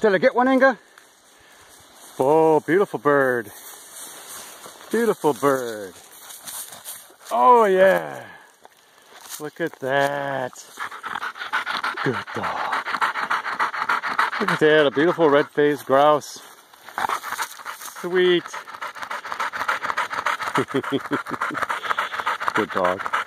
Did I get one, Inga? Oh, beautiful bird. Beautiful bird. Oh, yeah. Look at that. Good dog. Look at that, a beautiful red-phase grouse. Sweet. Good dog.